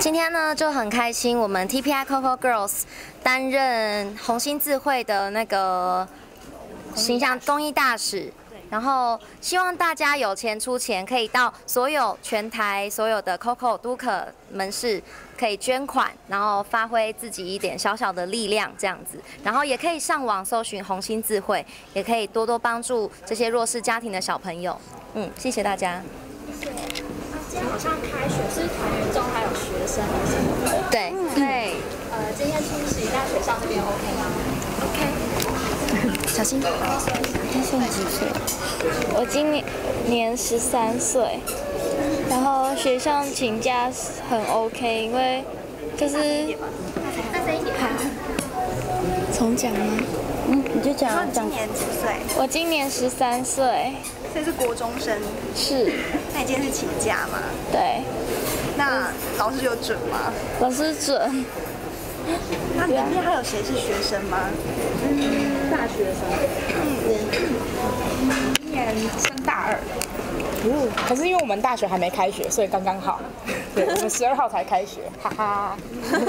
今天呢就很开心，我们 TPI Coco Girls 担任红星智慧的那个形象公益大使，然后希望大家有钱出钱，可以到所有全台所有的 Coco 都可门市可以捐款，然后发挥自己一点小小的力量这样子，然后也可以上网搜寻红星智慧，也可以多多帮助这些弱势家庭的小朋友。嗯，谢谢大家。今天好像开学是团员中还有学生还是什么？对对，呃，今天出席在学校这边 OK 吗？OK。小心。今年几岁？我今年年十三岁，然后学校请假很 OK，因为就是大声一点。重讲吗？嗯，你就讲。今年几岁？我今年十三岁。所以是国中生。是。那你今天是请假吗？对。那老师有准吗？老师准。那明天还有谁是学生吗？嗯，大学生。嗯。今年升大二。哦。可是因为我们大学还没开学，所以刚刚好。对，我们十二号才开学，哈哈。你们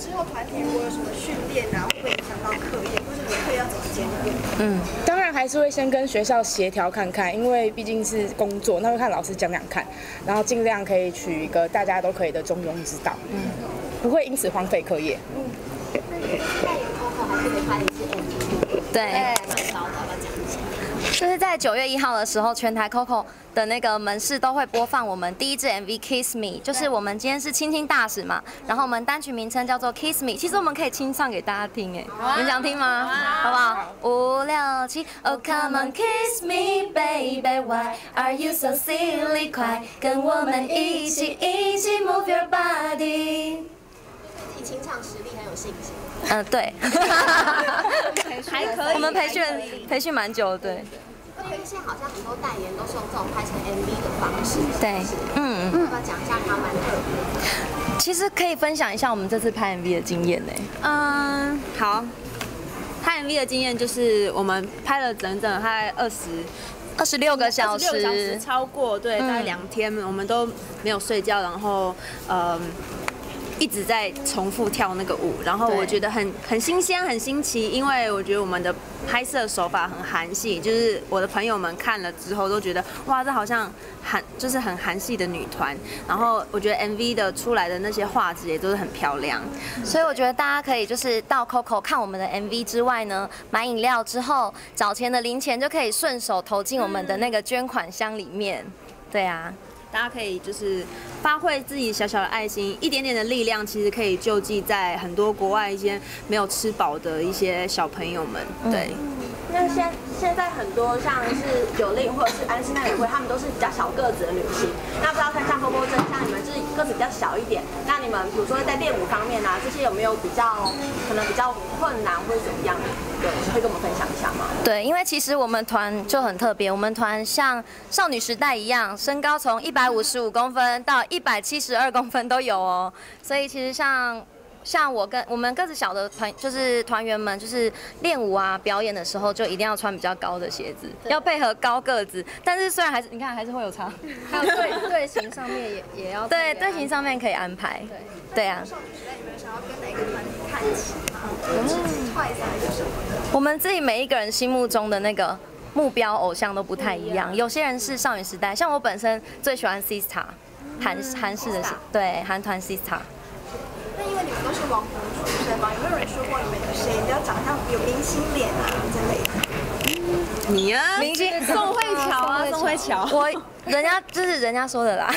之后团体如果有什么训练啊，会不会影响到课业，或者你课要怎么兼顾？嗯，当然还是会先跟学校协调看看，因为毕竟是工作，那会看老师讲讲看，然后尽量可以取一个大家都可以的中庸之道，嗯，不会因此荒废课业。嗯，那你代言 Coco 还是可以拍一次对，蛮高的？就是在九月一号的时候，全台 Coco 的那个门市都会播放我们第一支 MV《Kiss Me》，就是我们今天是亲亲大使嘛，然后我们单曲名称叫做《Kiss Me》，其实我们可以清唱给大家听，哎，你们想听吗？好不好？五六七，Oh come on kiss me baby，Why are you so silly？快跟我们一起一起 move your body。对清唱实力很有信心。嗯，对。还可以。我们培训培训蛮久的，对。因为现在好像很多代言都是用这种拍成 MV 的方式。对，嗯嗯。要不要讲一下他蛮特别？其实可以分享一下我们这次拍 MV 的经验呢。嗯，好。拍 MV 的经验就是我们拍了整整大概二十二十六个小时，六个小时超过对，大概两天我们都没有睡觉，然后嗯。一直在重复跳那个舞，然后我觉得很很新鲜、很新奇，因为我觉得我们的拍摄手法很韩系，就是我的朋友们看了之后都觉得哇，这好像韩就是很韩系的女团。然后我觉得 MV 的出来的那些画质也都是很漂亮，所以我觉得大家可以就是到 Coco 看我们的 MV 之外呢，买饮料之后找钱的零钱就可以顺手投进我们的那个捐款箱里面。对啊。大家可以就是发挥自己小小的爱心，一点点的力量，其实可以救济在很多国外一些没有吃饱的一些小朋友们。对。那现现在很多像是九令或者是安心奈美惠，他们都是比较小个子的女性。那不知道看像波波真，像你们就是个子比较小一点，那你们比如说在练舞方面啊，这些有没有比较可能比较困难或者怎么样？对，可以跟我们分享一下吗？对，因为其实我们团就很特别，我们团像少女时代一样，身高从一百五十五公分到一百七十二公分都有哦。所以其实像像我跟我们个子小的团，就是团员们，就是练舞啊、表演的时候，就一定要穿比较高的鞋子，要配合高个子。但是虽然还是你看还是会有差，还有队队形上面也也要对队形上面可以安排。对对啊。少女时代你们想要跟哪个团体看齐吗？嗯，快才还是什么的？我们自己每一个人心目中的那个目标偶像都不太一样，有些人是少女时代，像我本身最喜欢 Sistar，韩韩式的对韩团 Sistar。你们都是网红出身吗，有没有人说过你们有谁比较长相有明星脸啊之类的？你啊，明星宋慧乔啊，宋慧乔。我人家就是人家说的啦，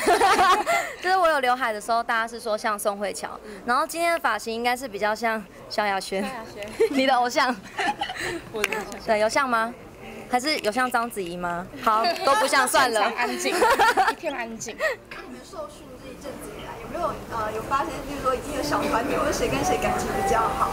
就是我有刘海的时候，大家是说像宋慧乔，然后今天的发型应该是比较像萧亚轩。萧亚轩，你的偶像？我的偶像。对，有像吗？还是有像章子怡吗？好，都不像，算了。安静，一片安静。你们受训这一阵子，有没有呃有发现，就是说已经有小团体，或者谁跟谁感情比较好？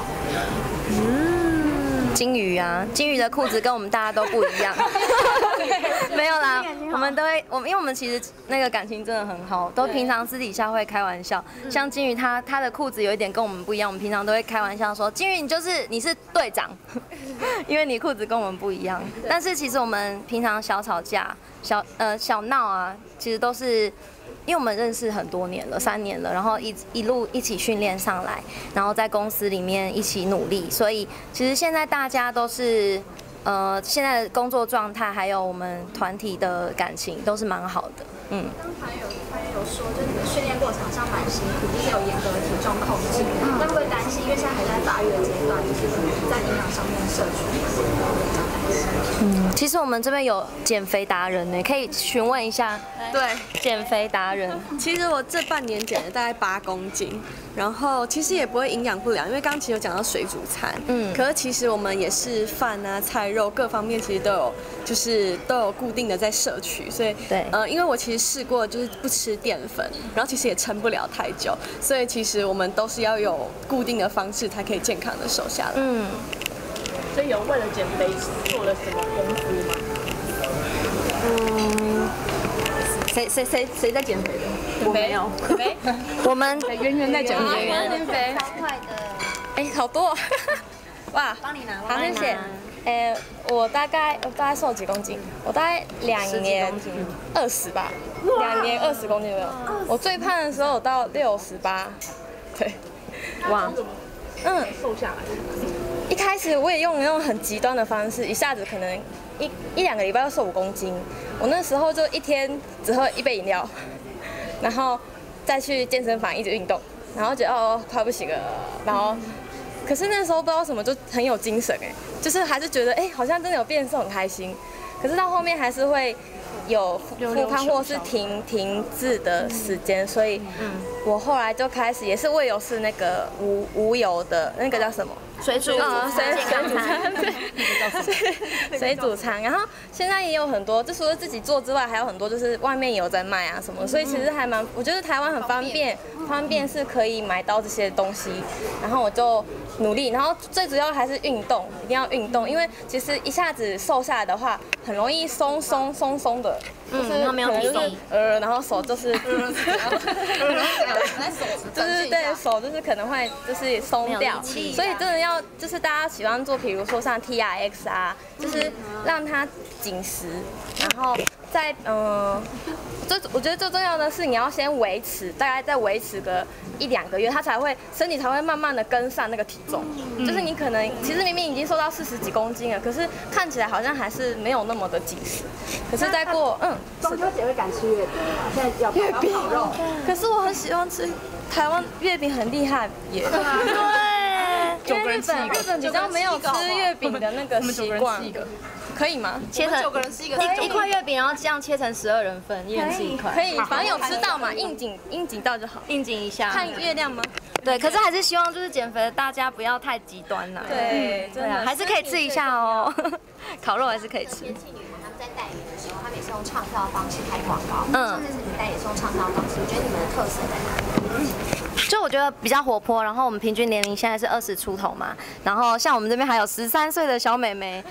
嗯，金鱼啊，金鱼的裤子跟我们大家都不一样。没有啦，我们都会，我们因为我们其实那个感情真的很好，都平常私底下会开玩笑。像金鱼他他的裤子有一点跟我们不一样，我们平常都会开玩笑说，金鱼你就是你是队长，因为你裤子跟我们不一样。但是其实我们平常小吵架、小呃小闹啊，其实都是因为我们认识很多年了，三年了，然后一一路一起训练上来，然后在公司里面一起努力，所以其实现在大家都是。呃，现在的工作状态还有我们团体的感情都是蛮好的，嗯。刚才有团员有说，就是你们训练过程上蛮辛苦，就是有严格的体重控制，那会不会担心？因为现在还在发育的阶段，就是在营养上面摄取，嗯，其实我们这边有减肥达人呢，可以询问一下。对，减肥达人。其实我这半年减了大概八公斤，然后其实也不会营养不良，因为刚刚其实有讲到水煮餐，嗯，可是其实我们也是饭啊、菜肉各方面其实都有，就是都有固定的在摄取，所以对，呃，因为我其实试过就是不吃淀粉，然后其实也撑不了太久，所以其实我们都是要有固定的方式才可以健康的瘦下来。嗯，所以有为了减肥做了什么功夫吗？嗯，谁谁谁谁在减肥的？我没有，没，我们圆圆在减肥，减肥超快的。哎，好多，哇，帮你拿，好谢谢。哎，我大概我大概瘦几公斤？我大概两年二十吧，两年二十公斤左右。我最胖的时候到六十八，对，哇，嗯，瘦下来。一开始我也用那种很极端的方式，一下子可能一一两个礼拜要瘦五公斤。我那时候就一天只喝一杯饮料，然后再去健身房一直运动，然后觉得哦快不行了，然后可是那时候不知道什么就很有精神哎，就是还是觉得哎好像真的有变瘦很开心，可是到后面还是会有复胖或是停停滞的时间，所以我后来就开始也是为有是那个无无油的那个叫什么？水煮啊，水水煮餐，对，水煮餐。然后现在也有很多，就除了自己做之外，还有很多就是外面有在卖啊什么，所以其实还蛮，我觉得台湾很方便，方便是可以买到这些东西。然后我就努力，然后最主要还是运动，一定要运动，因为其实一下子瘦下来的话，很容易松松松松的，嗯，然后没有体重，呃，然后手就是，就是对手就是可能会就是松掉，所以真的要就是大家喜欢做，比如说像 T R X 啊，就是让它紧实，然后再嗯，最我觉得最重要的是你要先维持，大概再维持个一两个月，它才会身体才会慢慢的跟上那个体重，就是你可能其实明明已经瘦到四十几公斤了，可是看起来好像还是没有那么的紧实，可是再过嗯，中秋节会敢吃月饼现在要月饼烤肉，可是我很喜欢吃台湾月饼，很厉害耶。对，因为日本日本比较没有吃月饼的那个 习惯，可以吗？切成一一块月饼，然后这样切成十二人份，一人吃一块。可以，反正有吃到嘛，应景应景到就好。应景一下。看月亮吗？对，可是还是希望就是减肥的大家不要太极端呐。对，对啊，还是可以吃一下哦。烤肉还是可以吃。在代言的时候，他们也是用唱跳的方式拍广告。嗯，上次是你代言是用唱跳的方式，我觉得你们的特色在哪里？就我觉得比较活泼，然后我们平均年龄现在是二十出头嘛，然后像我们这边还有十三岁的小美眉，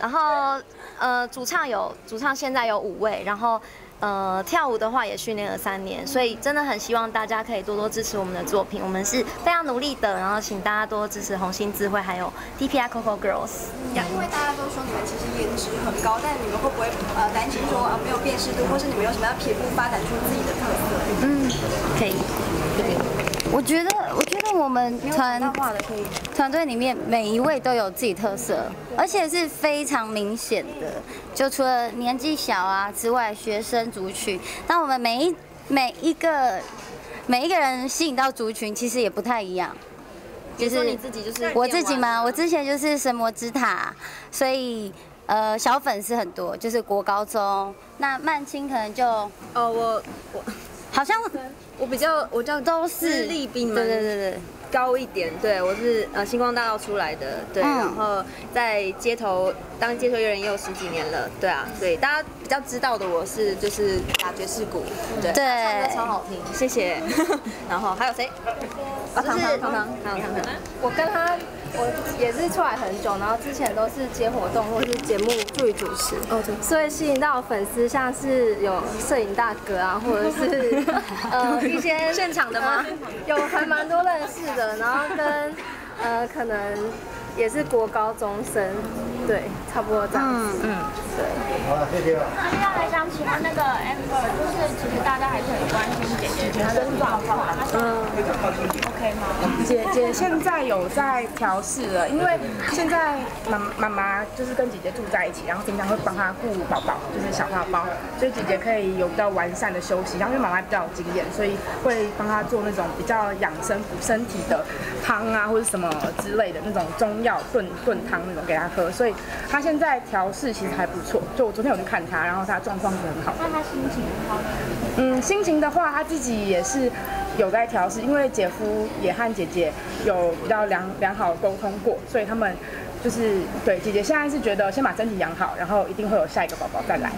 然后呃主唱有主唱现在有五位，然后。呃，跳舞的话也训练了三年，所以真的很希望大家可以多多支持我们的作品，我们是非常努力的。然后请大家多多支持红星智慧，还有 DPI Coco Girls。因为大家都说你们其实颜值很高，但你们会不会呃担心说啊没有辨识度，或是你们有什么要撇步发展出自己的特色？嗯，可以。我觉得，我觉得我们团团队里面每一位都有自己特色，而且是非常明显的。就除了年纪小啊之外，学生族群，那我们每一每一个每一个人吸引到族群，其实也不太一样。就是你自己就是我自己吗？我之前就是神魔之塔，所以呃小粉丝很多，就是国高中。那曼青可能就哦我我好像。我比较，我叫都是资历比你们对对对对高一点。对我是呃星光大道出来的，对，然后在街头当街头艺人也有十几年了，对啊，所以大家比较知道的我是就是打爵士鼓，对，唱歌超好听，谢谢。然后还有谁？就是糖糖，还有糖糖。我跟他。我也是出来很久，然后之前都是接活动或是节目助理主持，所以吸引到粉丝，像是有摄影大哥啊，或者是 呃一些现场的吗？有还蛮多认识的，然后跟呃可能也是国高中生，对，差不多这样子。嗯，对。好了，谢谢了。那另外还想请问那个 Amber，就是其实大家还是很关心姐姐她的状况，嗯，OK 吗？姐姐现在有在调试了，因为现在妈妈妈就是跟姐姐住在一起，然后平常会帮她顾宝宝，就是小花包，所以姐姐可以有比较完善的休息。然后因为妈妈比较有经验，所以会帮她做那种比较养生补身体的汤啊，或者什么之类的那种中药炖炖汤那种给他喝，所以他现在调试其实还不错。就我昨天有去看他，然后他状况是很好。那他心情好吗？嗯，心情的话，他自己也是有在调试，因为姐夫也和姐姐有比较良良好的沟通过，所以他们就是对姐姐现在是觉得先把身体养好，然后一定会有下一个宝宝再来。